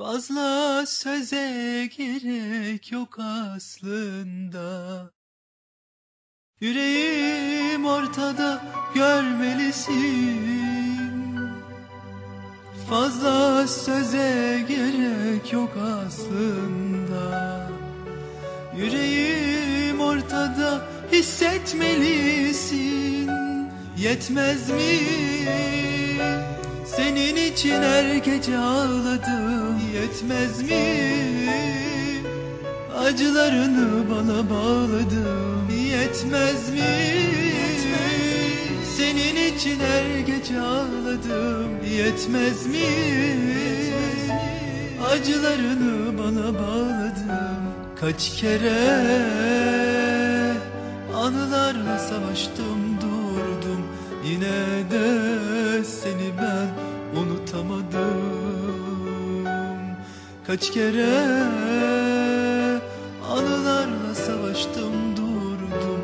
Fazla söze gerek yok aslında. Yüreğim ortada görmelisin. Fazla söze gerek yok aslında. Yüreğim ortada hissetmelisin. Yetmez mi? Senin için her gece ağladım Yetmez mi? Acılarını bana bağladım Yetmez mi? Senin için her gece ağladım Yetmez mi? Acılarını bana bağladım Kaç kere anılarla savaştım durdum Yine de Kaç kere anılarla savaştım durdum.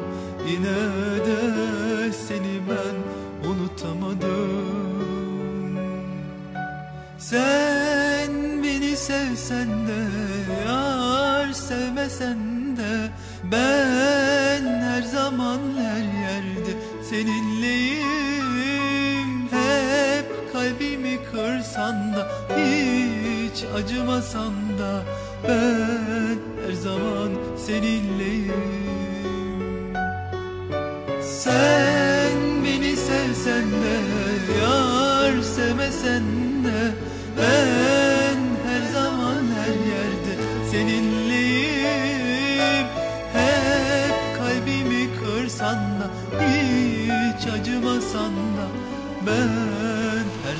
Yine de seni ben unutamadım. Sen beni sevsen de yar sevmesen de Ben her zaman her yerde seninleyim acımasan da Ben her zaman seninleyim. Sen beni sevsen de yar sevmesen de ben her zaman her yerde seninleyim. Hep kalbimi kırsan da hiç acımasan da ben her